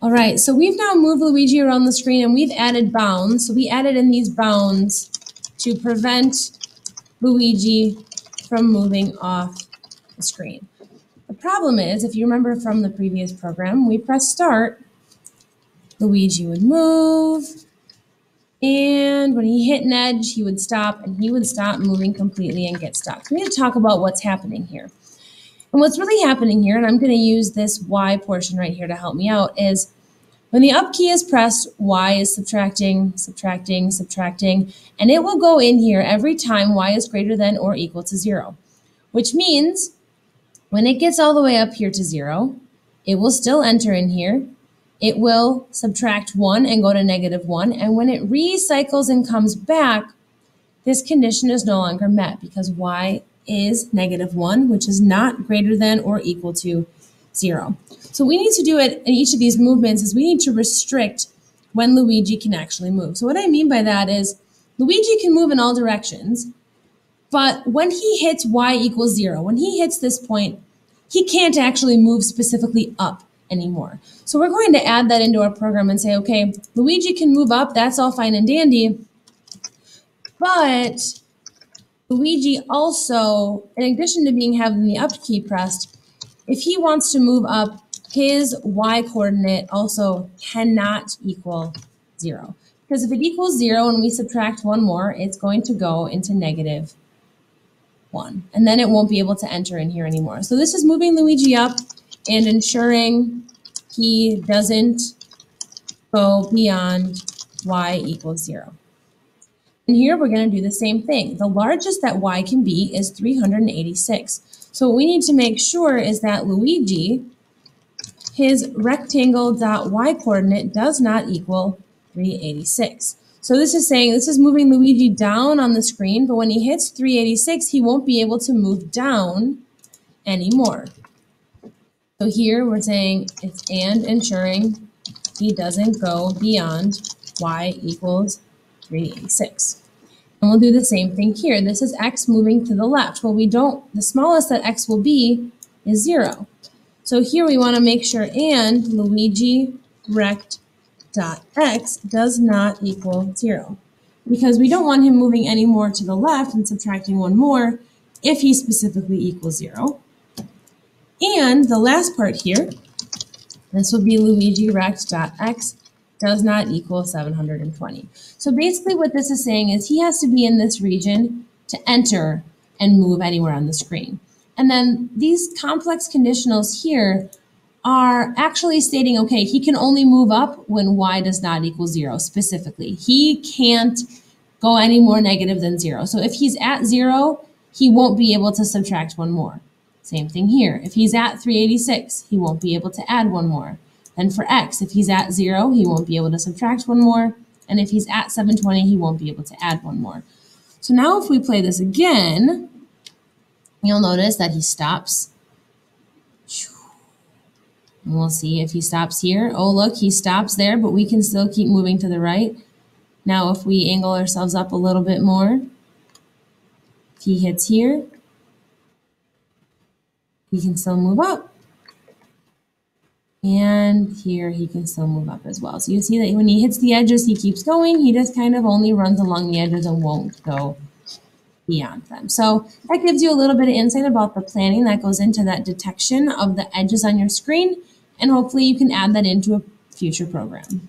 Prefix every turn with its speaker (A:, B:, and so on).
A: All right, so we've now moved Luigi around the screen and we've added bounds. So we added in these bounds to prevent Luigi from moving off the screen. The problem is, if you remember from the previous program, we press start, Luigi would move, and when he hit an edge, he would stop and he would stop moving completely and get stuck. So we need to talk about what's happening here. And what's really happening here, and I'm going to use this Y portion right here to help me out, is when the up key is pressed, Y is subtracting, subtracting, subtracting, and it will go in here every time Y is greater than or equal to zero, which means when it gets all the way up here to zero, it will still enter in here, it will subtract 1 and go to negative 1. And when it recycles and comes back, this condition is no longer met because y is negative 1, which is not greater than or equal to 0. So we need to do it in each of these movements is we need to restrict when Luigi can actually move. So what I mean by that is Luigi can move in all directions, but when he hits y equals 0, when he hits this point, he can't actually move specifically up anymore. So we're going to add that into our program and say, okay, Luigi can move up, that's all fine and dandy, but Luigi also, in addition to being having the up key pressed, if he wants to move up, his y coordinate also cannot equal zero. Because if it equals zero and we subtract one more, it's going to go into negative one. And then it won't be able to enter in here anymore. So this is moving Luigi up and ensuring he doesn't go beyond y equals 0. And here we're going to do the same thing. The largest that y can be is 386. So what we need to make sure is that Luigi, his rectangle dot y coordinate does not equal 386. So this is saying this is moving Luigi down on the screen, but when he hits 386, he won't be able to move down anymore. So here we're saying it's and ensuring he doesn't go beyond y equals 386. And we'll do the same thing here. This is x moving to the left. Well, we don't, the smallest that x will be is 0. So here we want to make sure and Luigi rect dot x does not equal 0. Because we don't want him moving any more to the left and subtracting one more if he specifically equals 0. And the last part here, this would be Luigi rect dot x does not equal 720. So basically what this is saying is he has to be in this region to enter and move anywhere on the screen. And then these complex conditionals here are actually stating, okay, he can only move up when y does not equal zero specifically. He can't go any more negative than zero. So if he's at zero, he won't be able to subtract one more. Same thing here. If he's at 386, he won't be able to add one more. And for x, if he's at 0, he won't be able to subtract one more. And if he's at 720, he won't be able to add one more. So now if we play this again, you'll notice that he stops. And we'll see if he stops here. Oh, look, he stops there, but we can still keep moving to the right. Now, if we angle ourselves up a little bit more, if he hits here, he can still move up. Here he can still move up as well. So you see that when he hits the edges, he keeps going. He just kind of only runs along the edges and won't go beyond them. So that gives you a little bit of insight about the planning that goes into that detection of the edges on your screen. And hopefully you can add that into a future program.